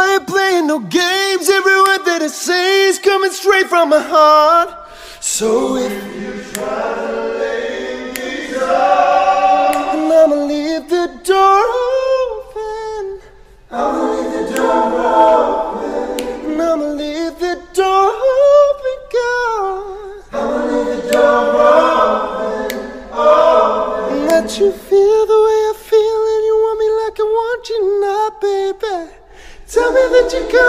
I ain't playing no games. Every word that I say is coming straight from my heart. So if you try to lay me down, and I'ma leave the door open. I'ma leave the door open. And I'ma leave the door open, girl. I'ma leave the door open, open. And let you feel the way I feel, and you want me like I want you now, baby should go.